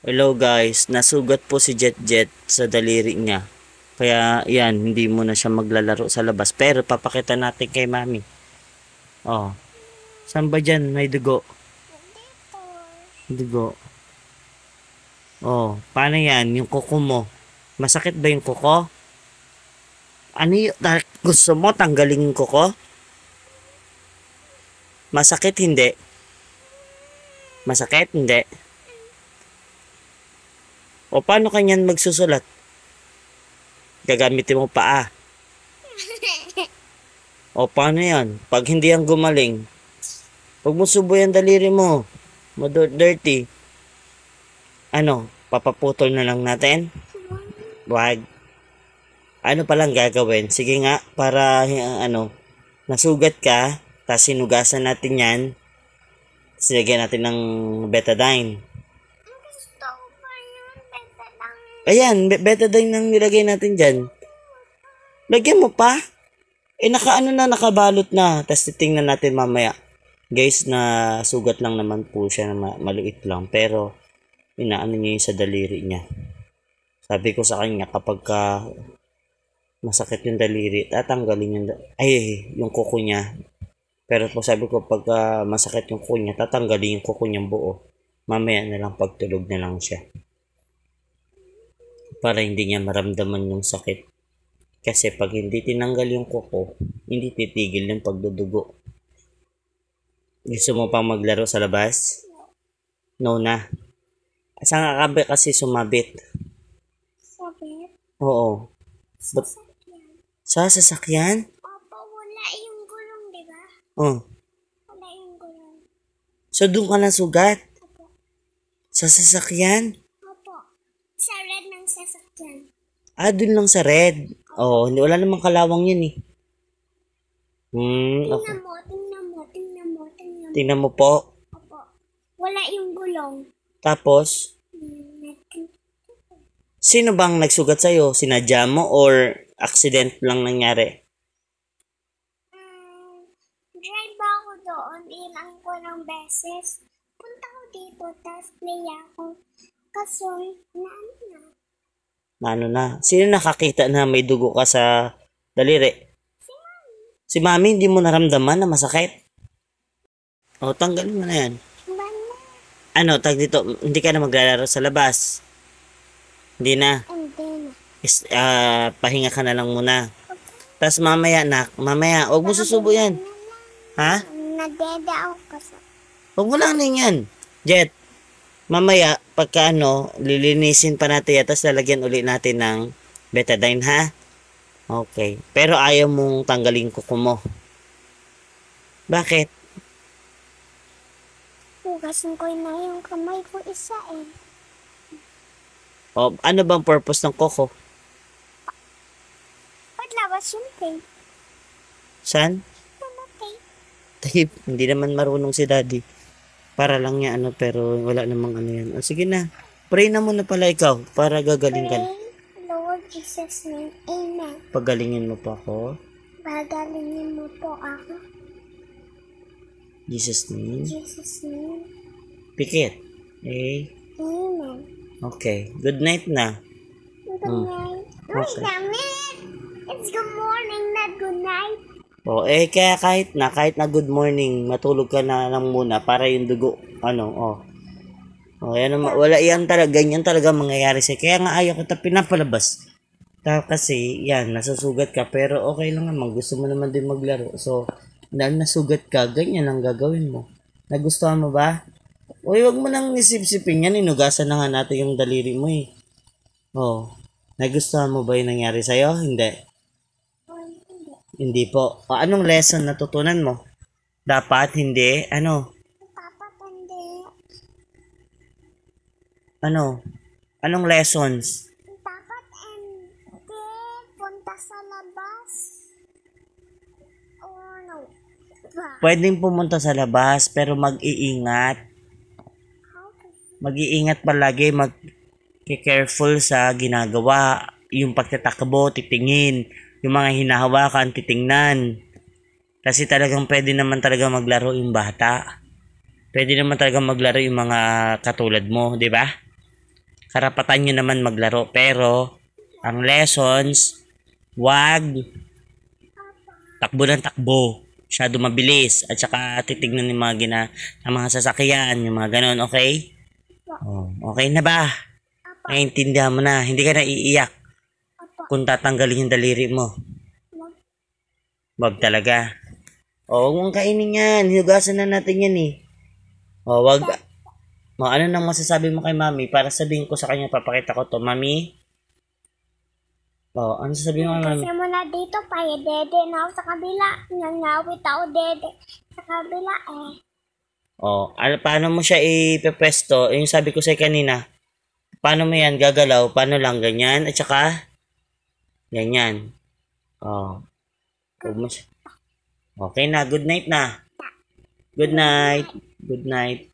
Hello guys, nasugat po si Jet Jet sa daliri niya. Kaya yan, hindi mo na siya maglalaro sa labas. Pero papakita natin kay mami. Oh. Saan ba dyan? May dugo. Dugo. Oh, paano yan? Yung kuko mo. Masakit ba yung kuko? Ano yung, ta- gusto mo tanggalin yung kuko? Masakit hindi? Masakit hindi? O paano kanyan magsusulat? Gagamitin mo paa. O paano yan? Pag hindi yan gumaling, huwag mo subo yung daliri mo. Dirty. Ano? Papaputol na lang natin? Wag. Ano palang gagawin? Sige nga, para ano, nasugat ka, tapos sinugasan natin yan, silagyan natin ng betadine. Gusto ko pa yung benta lang. Ayan, be- betadine nang nilagay natin dyan. Lagyan mo pa. Eh, naka ano na, nakabalot na. Tapos titingnan natin mamaya. Guys, na sugat lang naman po siya na ma- maliit lang. Pero, inaano niya yung sa daliri niya. Sabi ko sa kanya, kapag ka masakit yung daliri, tatanggalin yung, ay, yung kuko niya. Pero po sabi ko, pagka masakit yung kuko niya, tatanggalin yung kuko niyang buo. Mamaya na lang pagtulog na lang siya para hindi niya maramdaman yung sakit. Kasi pag hindi tinanggal yung kuko, hindi titigil yung pagdudugo. Gusto mo pang maglaro sa labas? No na. Saan ka ba kasi sumabit? Sabi, Oo. But, sa sasakyan? Opo, wala yung gulong, di ba? Oh. Wala yung gulong. So doon ka na sugat? Sa sasakyan? Opo. Sa red ng sasakyan. Ah, doon lang sa red. Oo, hindi wala namang kalawang yun eh. Hmm, okay. Tingnan mo, tingnan mo, tingnan mo, tingnan mo. Tingnan mo po. Opo. Wala yung gulong. Tapos, Sino bang nagsugat sa'yo? Sinadya mo or accident lang nangyari? Hmm, drive ba ako doon ilang ko ng beses. Punta ko dito, tapos play ako. Kaso, na ano na. Na ano na? Sino nakakita na may dugo ka sa daliri? Si mami, hindi mo naramdaman na masakit? O, tanggalin mo na yan. Ano, tag dito, hindi ka na maglalaro sa labas. Hindi na. Hindi na. Is, ah, pahinga ka na lang muna. Tapos mamaya, nak, mamaya, huwag mo susubo yan. Ha? Nadeda ako kasi. Huwag mo lang yan. Jet, mamaya, pagka ano, lilinisin pa natin yan, tapos lalagyan uli natin ng betadine, ha? Okay. Pero ayaw mong tanggalin kuko mo. Bakit? Hugasin ko na yung kamay ko isa eh. O, ano bang purpose ng kuko? Paglabas yung tape. San? Ano tape? Tape. Hindi naman marunong si daddy. Para lang niya ano, pero wala namang ano yan. O, sige na. Pray na muna pala ikaw para gagaling ka. na. Pray, Lord Jesus name. Amen. Pagalingin mo pa ako. Bagalingin mo po ako. Jesus name. Jesus name. Pikit. Eh, Amen. okay. Good night na. Good Hmm. night. Okay. Wait a minute. It's good morning, not good night. O, eh, kaya kahit na, kahit na good morning, matulog ka na lang muna para yung dugo, ano, oh. O, yan naman, wala yan talaga, ganyan talaga mangyayari sa'yo. Kaya nga ayaw ko ta pinapalabas. Ta kasi, yan, nasusugat ka, pero okay lang naman, gusto mo naman din maglaro. So, dahil nasugat ka, ganyan ang gagawin mo. Nagustuhan mo ba? Uy, wag mo nang isip-sipin yan, inugasan na nga natin yung daliri mo eh. Oh, nagustuhan mo ba yung nangyari sa'yo? Hindi. Hindi. Po. O, anong lesson natutunan mo? Dapat hindi. Ano? Papa, hindi. Ano? Anong lessons? Dapat hindi punta sa labas. Oh, no. Pwedeng pumunta sa labas pero mag-iingat. Mag-iingat palagi. Mag careful sa ginagawa. Yung pagtatakbo, titingin. Yung mga hinahawakan, titingnan. Kasi talagang pwede naman talaga maglaro yung bata. Pwede naman talaga maglaro yung mga katulad mo, di ba? karapatan nyo naman maglaro. Pero, ang lessons, wag takbo ng takbo. Masyado mabilis. At saka titignan ng mga gina, ng mga sasakyan, yung mga ganon, okay? Oh, okay na ba? Naiintindihan mo na. Hindi ka na iiyak kung tatanggalin yung daliri mo. Wag. Talaga. O, huwag mong kainin yan. Hinugasan na natin yan eh. O, wag. O, ano nang masasabi mo kay mami para sabihin ko sa kanya, papakita ko to. Mami? O, ano sasabihin mo kay mami? Kasi mo na dito pa, eh, dede na ako sa kabila. Nangawit ako dede sa kabila eh. O, ano, paano mo siya ipepesto? Yung sabi ko sa'yo kanina, paano mo yan gagalaw? Paano lang? Ganyan? At saka, ganyan. O, huwag. Okay na, good night na. Good night. Good night.